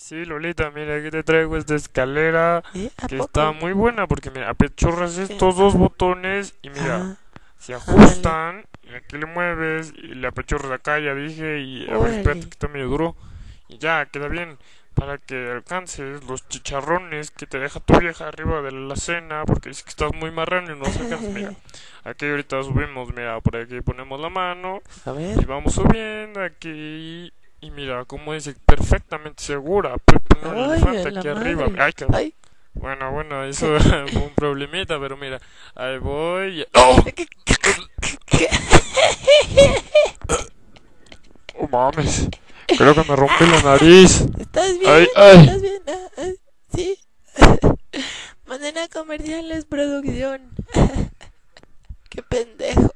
Sí, Lolita, mira, aquí te traigo esta escalera ¿Eh? ¿A que poco? está muy buena porque mira, apechurras estos dos botones y mira, Ah, se ajustan y aquí le mueves y le apechurras acá, ya dije, y a ver, espérate que está medio duro. Y ya, queda bien para que alcances los chicharrones que te deja tu vieja arriba de la cena porque dice que estás muy marrano y no sacas, mira, aquí ahorita subimos, mira, por aquí ponemos la mano a y vamos subiendo aquí y mira, como dice, perfectamente segura, poner el Ay, elefante aquí arriba, ay. Ay, Bueno, bueno, eso fue un problemita, pero mira, ahí voy. ¡Oh! ¡Oh, mames! Creo que me rompí la nariz. ¿estás bien? Ay, ay. ¿Estás bien? Ah, ah, sí. Manera comercial es producción. Qué pendejo.